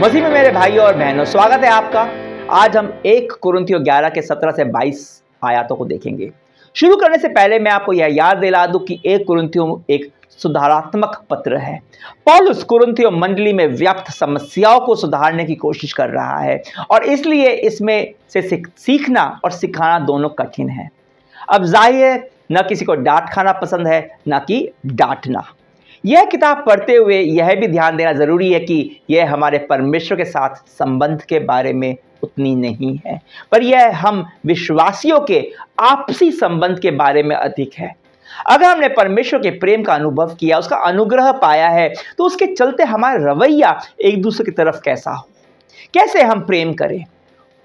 मसीह में मेरे भाइयों और बहनों, स्वागत है आपका। आज हम एक कुरुंतियों ग्यारह के सत्रह से बाईस आयातों को देखेंगे। शुरू करने से पहले मैं आपको यह याद दिला दूँ कि एक कुरुंतियों एक सुधारात्मक पत्र है। पॉलुस कुरुंतियों मंडली में व्याप्त समस्याओं को सुधारने की कोशिश कर रहा है और इसलिए इसमें से सीखना और सिखाना दोनों कठिन है। अब ज़ाहिर है, न किसी को डांट खाना पसंद है, न कि डांटना। यह किताब पढ़ते हुए यह भी ध्यान देना ज़रूरी है कि यह हमारे परमेश्वर के साथ संबंध के बारे में उतनी नहीं है। पर यह हम विश्वासियों के आपसी संबंध के बारे में अधिक है। अगर हमने परमेश्वर के प्रेम का अनुभव किया, उसका अनुग्रह पाया है तो उसके चलते हमारा रवैया एक दूसरे की तरफ़ कैसा हो? कैसे हम प्रेम करें?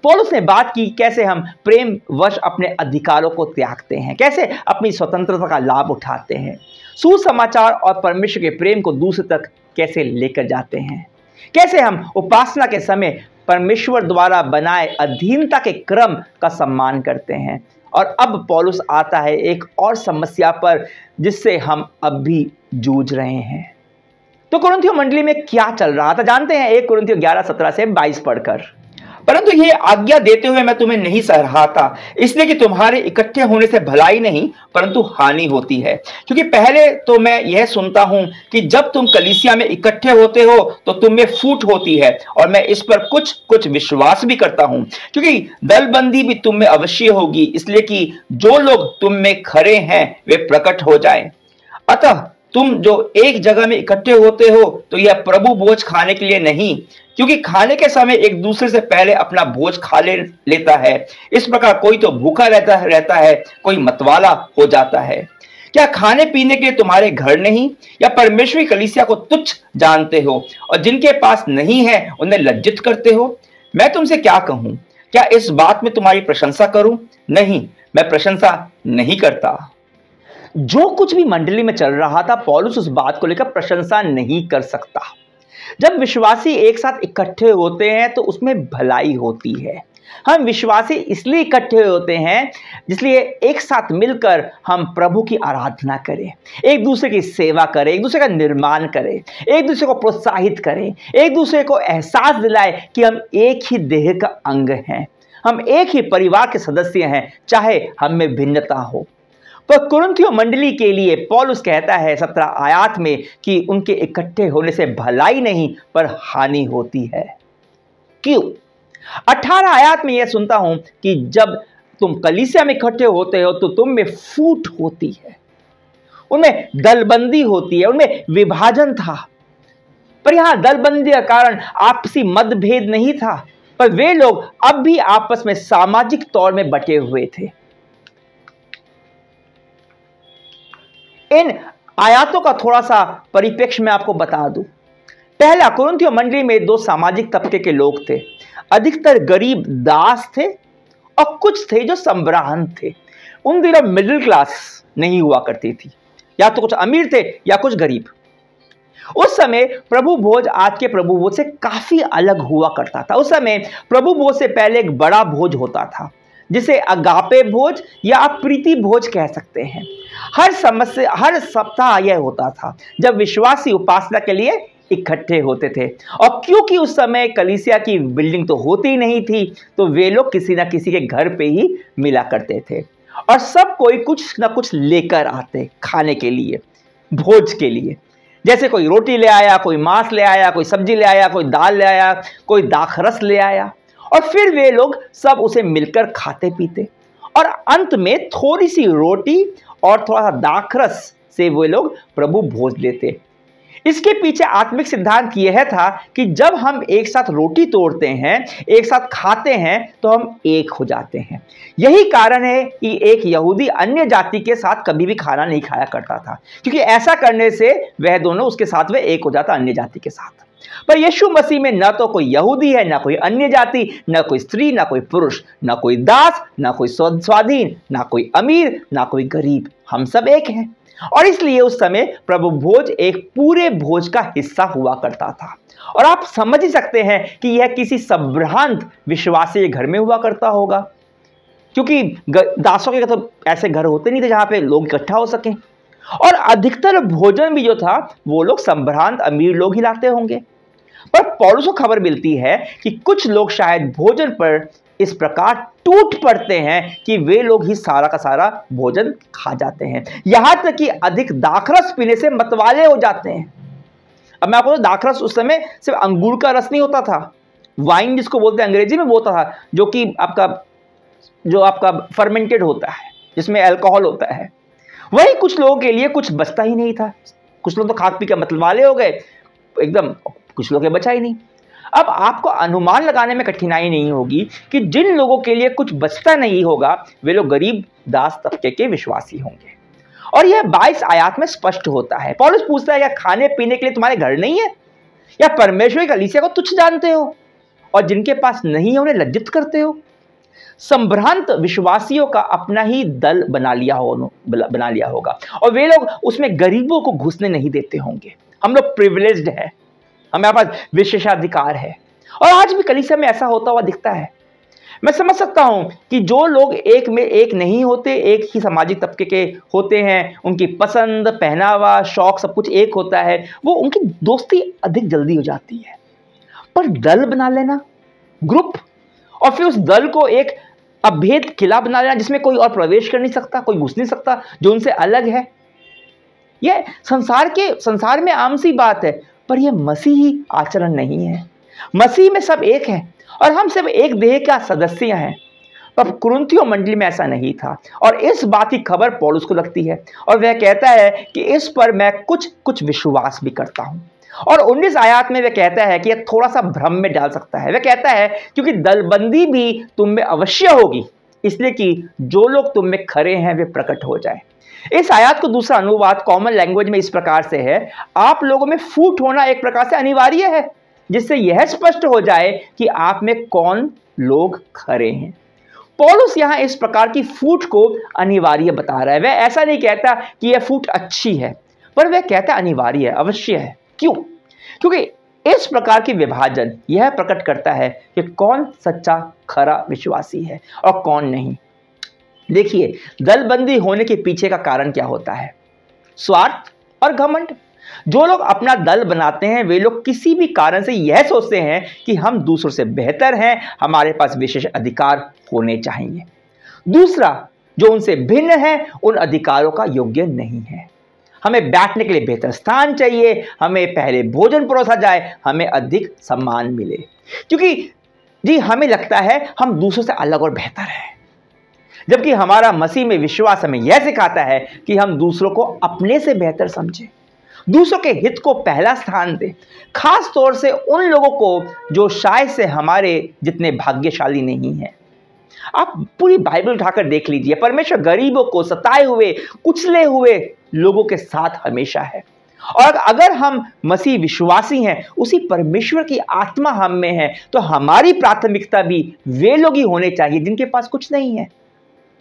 पौलुस ने बात की, कैसे हम प्रेम वश अपने अधिकारों को त्यागते हैं? कैसे अपनी स्वतंत्रता का लाभ उठाते हैं? सुसमाचार और परमेश्वर के प्रेम को दूसरे तक कैसे लेकर जाते हैं? कैसे हम उपासना के समय परमेश्वर द्वारा बनाए अधीनता के क्रम का सम्मान करते हैं? और अब पॉलुस आता है एक और समस्या पर, जिससे हम अब भी जूझ रहे हैं। तो कुरंथियो मंडली में क्या चल रहा था? जानते हैं, एक कुरंथियो ग्यारह सत्रह से बाईस पढ़कर। परंतु ये आज्ञा देते हुए मैं तुम्हें नहीं सह रहा था इसलिए कि तुम्हारे इकट्ठे होने से भलाई नहीं, परंतु हानि होती है। क्योंकि पहले तो मैं यह सुनता हूँ कि जब तुम कलीसिया में इकट्ठे होते हो तो तुम में फूट होती है, और मैं इस पर कुछ कुछ विश्वास भी करता हूँ। क्योंकि दलबंदी भी तुम में अवश्य होगी, इसलिए कि जो लोग तुम में खड़े हैं, वे प्रकट हो जाए। अतः तुम जो एक जगह में इकट्ठे होते हो तो यह प्रभु बोझ खाने के लिए नहीं क्योंकि खाने के समय एक दूसरे से पहले अपना भोज खा ले, लेता है। इस प्रकार कोई तो भूखा रहता रहता है, कोई मतवाला हो जाता है। क्या खाने पीने के तुम्हारे घर नहीं? या परमेश्वरी कलिसिया को तुच्छ जानते हो और जिनके पास नहीं है, उन्हें लज्जित करते हो? मैं तुमसे क्या कहूँ? क्या इस बात में तुम्हारी प्रशंसा करूँ? नहीं, मैं प्रशंसा नहीं करता। जो कुछ भी मंडली में चल रहा था, पॉलुस उस बात को लेकर प्रशंसा नहीं कर सकता। जब विश्वासी एक साथ इकट्ठे होते हैं तो उसमें भलाई होती है। हम विश्वासी इसलिए इकट्ठे होते हैं, जिसलिए एक साथ मिलकर हम प्रभु की आराधना करें, एक दूसरे की सेवा करें, एक दूसरे का निर्माण करें, एक दूसरे को प्रोत्साहित करें, एक दूसरे को एहसास दिलाए कि हम एक ही देह का अंग हैं। हम एक ही परिवार के सदस्य हैं, चाहे हम में भिन्नता हो। पर कुरंथियो मंडली के लिए पॉलुस कहता है सत्रह आयात में कि उनके इकट्ठे होने से भलाई नहीं, पर हानि होती है। क्यों? अठारह आयात में यह सुनता हूँ कि जब तुम कलिसिया में इकट्ठे होते हो तो तुम में फूट होती है। उनमें दलबंदी होती है, उनमें विभाजन था। पर यहाँ दलबंदी का कारण आपसी मतभेद नहीं था, पर वे लोग अब भी आपस में सामाजिक तौर में बटे हुए थे। इन आयातों का थोड़ा सा परिप्रेक्ष्य में आपको बता दूँ। पहला, कुरुंथियो मंडली में दो सामाजिक तबके के लोग थे। अधिकतर गरीब दास थे और कुछ थे जो संभ्रांत थे। उन दिनों मिडिल क्लास नहीं हुआ करती थी। या तो कुछ अमीर थे या कुछ गरीब। उस समय प्रभु भोज आज के प्रभु भोज से काफ़ी अलग हुआ करता था। उस समय प्रभु भोज से पहले एक बड़ा भोज होता था। जिसे अगापे भोज या आप प्रीति भोज कह सकते हैं। हर समस्या हर सप्ताह यह होता था, जब विश्वासी उपासना के लिए इकट्ठे होते थे। और क्योंकि उस समय कलिसिया की बिल्डिंग तो होती नहीं थी तो वे लोग किसी ना किसी के घर पे ही मिला करते थे। और सब कोई कुछ ना कुछ लेकर आते, खाने के लिए, भोज के लिए। जैसे कोई रोटी ले आया, कोई मांस ले आया, कोई सब्ज़ी ले आया, कोई दाल ले आया, कोई दाखरस ले आया। और फिर वे लोग सब उसे मिलकर खाते पीते। और अंत में थोड़ी सी रोटी और थोड़ा सा दाखरस से वे लोग प्रभु भोज लेते। इसके पीछे आत्मिक सिद्धांत यह था कि जब हम एक साथ रोटी तोड़ते हैं, एक साथ खाते हैं तो हम एक हो जाते हैं। यही कारण है कि एक यहूदी अन्य जाति के साथ कभी भी खाना नहीं खाया करता था, क्योंकि ऐसा करने से वह दोनों उसके साथ वह एक हो जाता अन्य जाति के साथ। पर यीशु मसीह में न तो कोई यहूदी है, ना कोई अन्य जाति, ना कोई स्त्री, ना कोई पुरुष, ना कोई दास, ना कोई स्वाधीन, ना कोई अमीर, ना कोई गरीब। हम सब एक हैं। और इसलिए उस समय प्रभु भोज एक पूरे भोज का हिस्सा हुआ करता था। और आप समझ ही सकते हैं कि यह किसी संभ्रांत विश्वासी घर में हुआ करता होगा। क्योंकि दासों के तो ऐसे घर होते नहीं थे जहाँ पे लोग इकट्ठा हो सकें। और अधिकतर भोजन भी जो था, वो लोग संभ्रांत, अमीर लोग ही लाते होंगे। पर पड़ोसों खबर मिलती है कि कुछ लोग शायद भोजन पर इस प्रकार टूट पड़ते हैं कि वे लोग ही सारा का सारा भोजन खा जाते हैं। यहाँ तक कि अधिक दाखरस पीने से मतवाले हो जाते हैं। अब मैं आपको दाखरस उस समय सिर्फ़ अंगूर का रस नहीं होता था। वाइन जिसको बोलते हैं अंग्रेज़ी में वो होता था, जो कि आपका, जो आपका फर्मेंटेड होता है, जिसमें अल्कोहल होता है। वही कुछ लोगों के लिए कुछ बचता ही नहीं था। कुछ लोग तो खाद पी के मतलब वाले हो गए, एकदम कुछ लोग बचा ही नहीं। अब आपको अनुमान लगाने में कठिनाई नहीं होगी कि जिन लोगों के लिए कुछ बचता नहीं होगा, वे लोग गरीब, दास तबके के विश्वासी होंगे। और यह बाईस आयात में स्पष्ट होता है। पॉलिस पूछता है, क्या खाने पीने के लिए तुम्हारे घर नहीं है? या परमेश्वर की अलीसिया को तुच्छ जानते हो? और जिनके पास नहीं है, उन्हें लज्जित करते हो? संभ्रांत विश्वासियों का अपना ही दल बना लिया हो, बना लिया होगा। और वे लोग उसमें गरीबों को घुसने नहीं देते होंगे। हम लोग प्रिविलेज्ड है। हमारे पास विशेषाधिकार है। और आज भी कलीसिया में ऐसा होता हुआ दिखता है। मैं समझ सकता हूँ कि जो लोग एक में एक नहीं होते, एक ही सामाजिक तबके के होते हैं, उनकी पसंद, पहनावा, शौक सब कुछ एक होता है, वो उनकी दोस्ती अधिक जल्दी हो जाती है। पर दल बना लेना, ग्रुप, और फिर उस दल को एक अभेद किला बना लेना, जिसमें कोई और प्रवेश कर नहीं सकता, कोई घुस नहीं सकता, जो उनसे अलग है। यह संसार के, संसार में आम सी बात है पर यह मसीही आचरण नहीं है। मसीह में सब एक है और हम सब एक देह का सदस्य हैं। अब कुरुंतियों मंडली में ऐसा नहीं था और इस बात की खबर पौलुस को लगती है और वह कहता है कि इस पर मैं कुछ कुछ विश्वास भी करता हूँ। और 19 आयात में वह कहता है कि यह थोड़ा सा भ्रम में डाल सकता है। वह कहता है, क्योंकि दलबंदी भी तुम में अवश्य होगी, इसलिए कि जो लोग तुम में खड़े हैं, वे प्रकट हो जाए। इस आयात को दूसरा अनुवाद कॉमन लैंग्वेज में इस प्रकार से है, आप लोगों में फूट होना एक प्रकार से अनिवार्य है, जिससे यह स्पष्ट हो जाए कि आप में कौन लोग खरे हैं। पॉलुस यहाँ इस प्रकार की फूट को अनिवार्य बता रहा है। वह ऐसा नहीं कहता कि यह फूट अच्छी है, पर वह कहता अनिवार्य है अवश्य है। क्यों? क्योंकि इस प्रकार की विभाजन यह प्रकट करता है कि कौन सच्चा खरा विश्वासी है और कौन नहीं। देखिए, दलबंदी होने के पीछे का कारण क्या होता है? स्वार्थ और घमंड। जो लोग अपना दल बनाते हैं, वे लोग किसी भी कारण से यह सोचते हैं कि हम दूसरों से बेहतर हैं, हमारे पास विशेष अधिकार होने चाहिए। दूसरा, जो उनसे भिन्न है, उन अधिकारों का योग्य नहीं है। हमें बैठने के लिए बेहतर स्थान चाहिए, हमें पहले भोजन परोसा जाए, हमें अधिक सम्मान मिले। क्योंकि, जी, हमें लगता है हम दूसरों से अलग और बेहतर है। जबकि हमारा मसीह में विश्वास हमें यह सिखाता है कि हम दूसरों को अपने से बेहतर समझें, दूसरों के हित को पहला स्थान दें, खास तौर से उन लोगों को जो शायद से हमारे जितने भाग्यशाली नहीं हैं। आप पूरी बाइबल उठाकर देख लीजिए, परमेश्वर गरीबों को सताए हुए, कुचले हुए लोगों के साथ हमेशा है। और अगर हम मसीह विश्वासी हैं, उसी परमेश्वर की आत्मा हम में है तो हमारी प्राथमिकता भी वे लोग ही होने चाहिए जिनके पास कुछ नहीं है।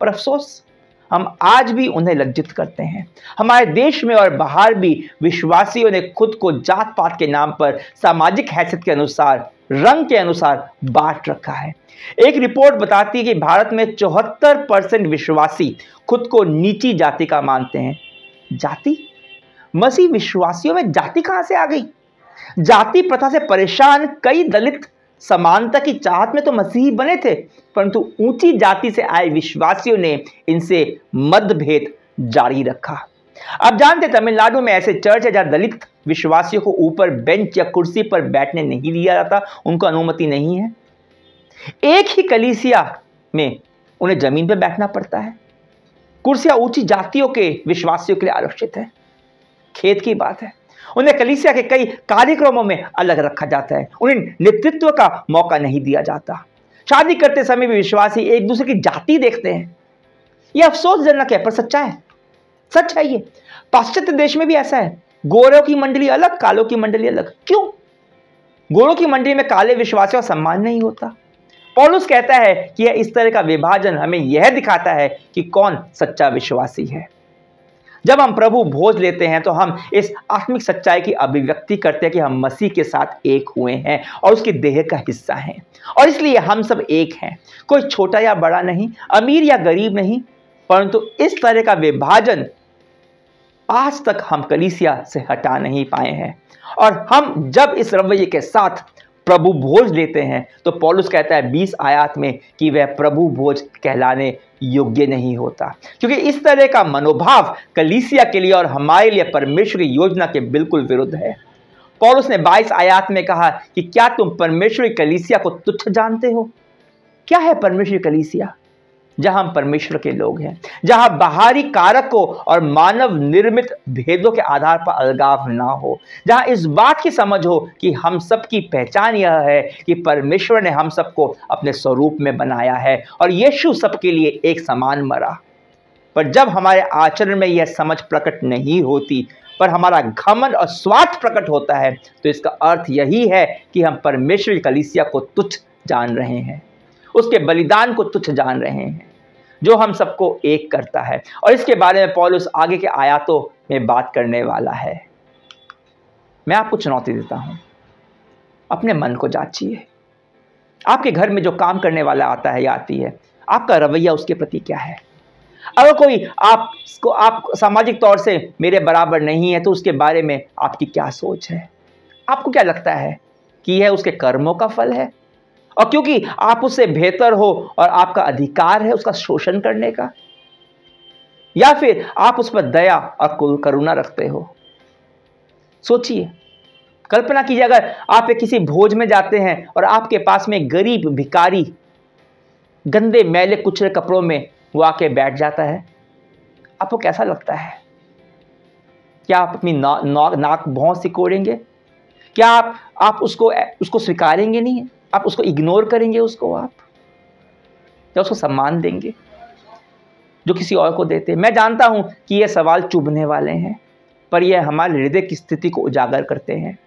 पर अफसोस, हम आज भी उन्हें लज्जित करते हैं। हमारे देश में और बाहर भी विश्वासियों ने खुद को जात पात के नाम पर सामाजिक हैसियत के अनुसार, रंग के अनुसार बांट रखा है। एक रिपोर्ट बताती है कि भारत में चौहत्तर परसेंट विश्वासी खुद को नीची जाति का मानते हैं। जाति? मसीह विश्वासियों में जाति कहाँ से आ गई? जाति प्रथा से परेशान कई दलित समानता की चाहत में तो मसीही बने थे, परंतु ऊँची जाति से आए विश्वासियों ने इनसे मतभेद जारी रखा। अब जानते तमिलनाडु में ऐसे चर्च है जहाँ दलित विश्वासियों को ऊपर बेंच या कुर्सी पर बैठने नहीं दिया जाता, उनको अनुमति नहीं है। एक ही कलीसिया में उन्हें ज़मीन पर बैठना पड़ता है। कुर्सियाँ ऊँची जातियों के विश्वासियों के लिए आरक्षित है। खेत की बात है। उन्हें कलीसिया के कई कार्यक्रमों में अलग रखा जाता है। उन्हें नेतृत्व का मौका नहीं दिया जाता। शादी करते समय भी विश्वासी एक दूसरे की जाति देखते हैं। यह अफसोसजनक है, पर सच्चा है। सच है ये। पाश्चात्य देश में भी ऐसा है। गोरों की मंडली अलग, कालों की मंडली अलग। क्यों? गोरों की मंडली में काले विश्वासियों का सम्मान नहीं होता। पॉलुस कहता है कि यह इस तरह का विभाजन हमें यह दिखाता है कि कौन सच्चा विश्वासी है। जब हम प्रभु भोज लेते हैं तो हम इस आत्मिक सच्चाई की अभिव्यक्ति करते हैं कि हम मसीह के साथ एक हुए हैं और उसके देह का हिस्सा हैं। और इसलिए हम सब एक हैं। कोई छोटा या बड़ा नहीं, अमीर या गरीब नहीं, परंतु इस तरह का विभाजन आज तक हम कलीसिया से हटा नहीं पाए हैं। और हम जब इस रवैये के साथ प्रभु भोज लेते हैं। तो पॉलुस कहता है, बीस आयात में कि वह प्रभु भोज कहलाने योग्य नहीं होता। क्योंकि इस तरह का मनोभाव कलीसिया के लिए और हमारे लिए परमेश्वर की योजना के बिल्कुल विरुद्ध है। पौलुस ने 22 आयात में कहा कि क्या तुम परमेश्वरी कलीसिया को तुच्छ जानते हो? क्या है परमेश्वरी कलीसिया? जहाँ हम परमेश्वर के लोग हैं, जहाँ बाहरी कारकों और मानव निर्मित भेदों के आधार पर अलगाव ना हो, जहाँ इस बात की समझ हो कि हम सबकी पहचान यह है कि परमेश्वर ने हम सबको अपने स्वरूप में बनाया है और यीशु सबके लिए एक समान मरा। पर जब हमारे आचरण में यह समझ प्रकट नहीं होती, पर हमारा घमन और स्वार्थ प्रकट होता है तो इसका अर्थ यही है कि हम परमेश्वर कलिसिया को तुच्छ जान रहे हैं। उसके बलिदान को तुच्छ जान रहे हैं, जो हम सबको एक करता है। और इसके बारे में पॉलुस आगे के आयातों में बात करने वाला है। मैं आपको चुनौती देता हूँ, अपने मन को जांचिए। आपके घर में जो काम करने वाला आता है, या आती है, आपका रवैया उसके प्रति क्या है? अगर कोई आपको, आप सामाजिक तौर से मेरे बराबर नहीं है तो उसके बारे में आपकी क्या सोच है? आपको क्या लगता है कि यह उसके कर्मों का फल है? और क्योंकि आप उससे बेहतर हो और आपका अधिकार है उसका शोषण करने का या फिर आप उस पर दया और कुल करुणा रखते हो। सोचिए कल्पना कीजिए अगर आप एक किसी भोज में जाते हैं और आपके पास में गरीब भिकारी गंदे मैले कुचले कपड़ों में वो आके बैठ जाता है आपको कैसा लगता है? क्या आप अपनी ना, ना, नाक बहुत सिकोड़ेंगे? क्या आप आप उसको उसको स्वीकारेंगे नहीं? आप उसको इग्नोर करेंगे उसको आप? या उसको सम्मान देंगे? जो किसी और को देते मैं जानता हूँ कि ये सवाल चुभने वाले हैं, पर यह हमारे हृदय की स्थिति को उजागर करते हैं।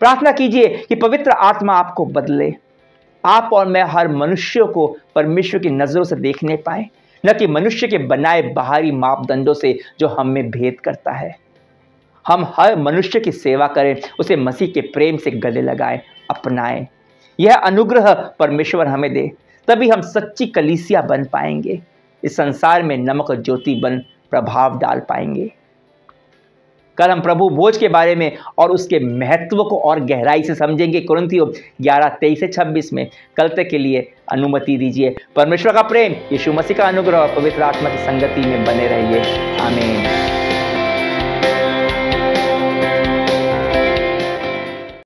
प्रार्थना कीजिए कि पवित्र आत्मा आपको बदले। आप और मैं हर मनुष्य को परमेश्वर की नज़रों से देखने पाए, न कि मनुष्य के बनाए बाहरी मापदंडों से जो हम में भेद करता है। हम हर मनुष्य की सेवा करें, उसे मसीह के प्रेम से गले लगाएँ, अपनाएँ। यह अनुग्रह परमेश्वर हमें दे, तभी हम सच्ची कलीसिया बन पाएँगे। इस संसार में नमक ज्योति बन प्रभाव डाल पाएँगे। कल हम प्रभु भोज के बारे में और उसके महत्व को और गहराई से समझेंगे। कुरंतियों ग्यारह, तेईस से छब्बीस में कल तक के लिए अनुमति दीजिए। परमेश्वर का प्रेम, यीशु मसीह का अनुग्रह और पवित्र आत्मा की संगति में बने रहिए। आमीन।